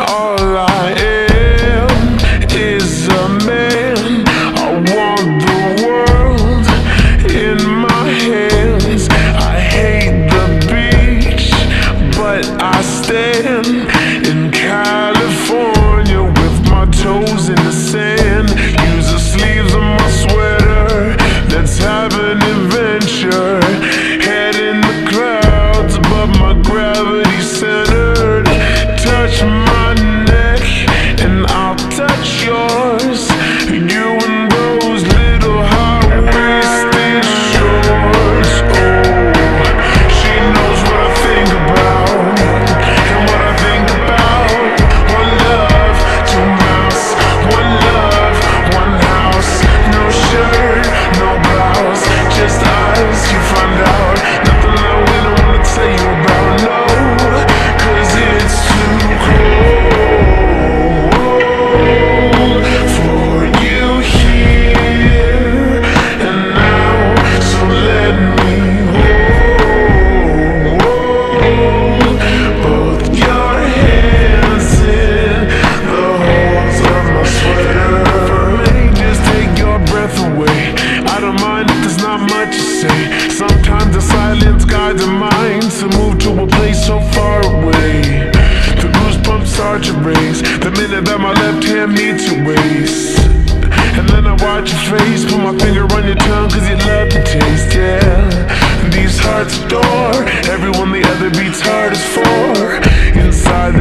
all I am. the mind to move to a place so far away. The goosebumps start to race. The minute that my left hand meets your waist. And then I watch your face Put my finger on your tongue cause you love the taste, yeah. These hearts adore Everyone the other beats hardest for. Inside